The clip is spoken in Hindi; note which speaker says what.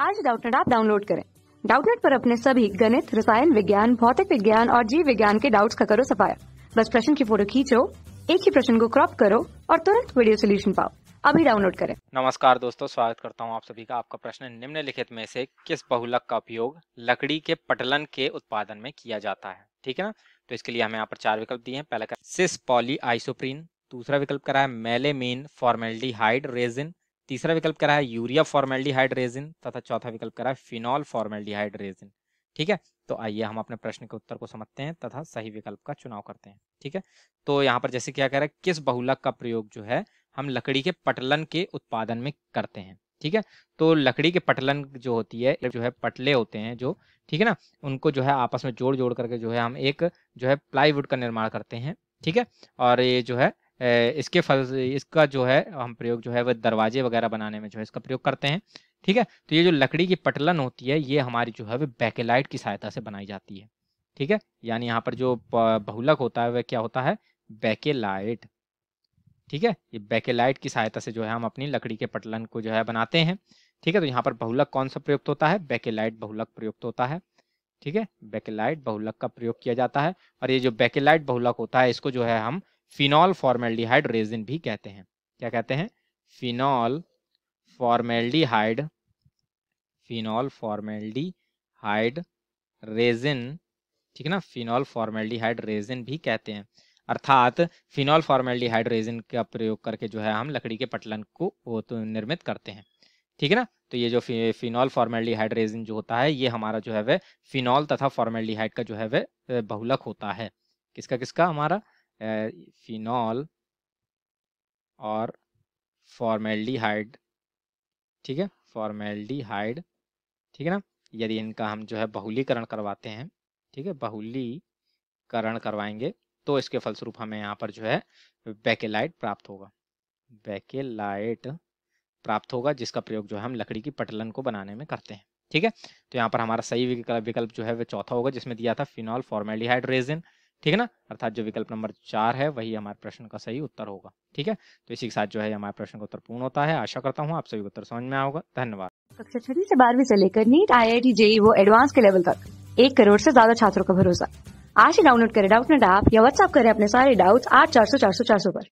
Speaker 1: आज डाउटनेट आप डाउनलोड करें। डाउटनेट पर अपने सभी गणित, रसायन विज्ञान, भौतिक विज्ञान और जीव विज्ञान के डाउट्स का करो सफाया। बस प्रश्न की फ़ोटो खींचो, एक ही प्रश्न को क्रॉप करो और तुरंत वीडियो सोल्यूशन पाओ। अभी डाउनलोड करें।
Speaker 2: नमस्कार दोस्तों, स्वागत करता हूँ आप सभी का आपका प्रश्न निम्नलिखित में से, किस बहुलक का उपयोग लकड़ी के पटलन के उत्पादन में किया जाता है? ठीक है ना? तो इसके लिए हमें यहाँ पर चार विकल्प दिए हैं। पहला सिस पॉली आइसोप्रीन दूसरा विकल्प करा है मेलेमीन, फॉर्मेल्डिहाइड, रेजिन। तीसरा विकल्प करा है यूरिया फॉर्मेल्डिहाइड रेजिन तथा चौथा विकल्प करा है फिनॉल फॉर्मेल्डिहाइड रेजिन। ठीक है? तो आइए हम अपने प्रश्न के उत्तर को समझते हैं तथा सही विकल्प का चुनाव करते हैं। ठीक है? तो यहाँ पर जैसे क्या कह रहा है, किस बहुलक का प्रयोग जो है, हम लकड़ी के पटलन के उत्पादन में करते हैं। ठीक है? तो लकड़ी के पटलन जो होती है जो है पटले होते हैं जो, ठीक है ना? उनको जो है आपस में जोड़ जोड़ करके जो है हम एक जो है प्लाईवुड का निर्माण करते हैं। ठीक है? और ये जो है इसके फल, इसका जो है, हम प्रयोग जो है वह दरवाजे वगैरह बनाने में जो है, इसका प्रयोग करते हैं, ठीक है? तो ये जो लकड़ी की पटलन होती है, ये हमारी जो है वह बैकेलाइट की सहायता से बनाई जाती है, ठीक है? यानी यहाँ पर जो बहुलक होता है वह क्या होता है? बैकेलाइट, ठीक है? ये बैकेलाइट की सहायता से जो है, हम अपनी लकड़ी के पटलन को जो है, बनाते हैं, ठीक है? तो यहाँ पर बहुलक कौन सा प्रयुक्त होता है? बैकेलाइट बहुलक प्रयुक्त होता है, ठीक है? बैकेलाइट बहुलक का प्रयोग किया जाता है, और ये जो बैकेलाइट बहुलक होता है, इसको जो है, हम फिनॉल फॉर्मेल्डिहाइड रेजिन भी कहते हैं। क्या कहते हैं? Phenol formaldehyde phenol formaldehyde resin, ठीक है ना? फिनॉल फॉर्मेल्डिहाइड रेजिन भी कहते हैं। अर्थात फिनॉल फॉर्मेल्डिहाइड रेजिन का प्रयोग करके जो है हम लकड़ी के पटलन को वो तो निर्मित करते हैं। ठीक है ना? तो ये जो फिनॉल फॉर्मेल्डिहाइड रेजिन जो होता है, ये हमारा जो है वह फिनॉल तथा फॉर्मेल्डिहाइड का जो है वह बहुलक होता है। किसका किसका? हमारा फिनॉल और फॉर्मेल्डिहाइड ठीक है? फॉर्मेल्डिहाइड ठीक है ना? यदि इनका हम जो है बहुलीकरण करवाते हैं, ठीक है? बहुलीकरण करवाएँगे तो इसके फलस्वरूप हमें यहाँ पर जो है बैकेलाइट प्राप्त होगा। बैकेलाइट प्राप्त होगा, जिसका प्रयोग जो है हम लकड़ी की पटलन को बनाने में करते हैं, ठीक है? तो यहाँ पर हमारा सही विकल्प विकल्प जो है वह चौथा होगा, जिसमें दिया था फिनॉल फॉर्मेलिहाइड रेजिन ठीक है ना? अर्थात जो विकल्प नंबर चार है, वही हमारे प्रश्न का सही उत्तर होगा। ठीक है? तो इसी के साथ जो है, हमारे प्रश्न का उत्तर पूर्ण होता है। आशा करता हूँ आप सभी उत्तर समझ में आओगे धन्यवाद।
Speaker 1: कक्षा छठी से बारहवीं से लेकर NEET I I T JEE वो एडवांस के लेवल तक। एक करोड़ से ज़्यादा छात्रों का भरोसा। आज ही डाउनलोड करें डाउट नेट ऐप या व्हाट्सअप करें अपने सारे डाउट्स आठ चार सौ चार सौ चार सौ पर।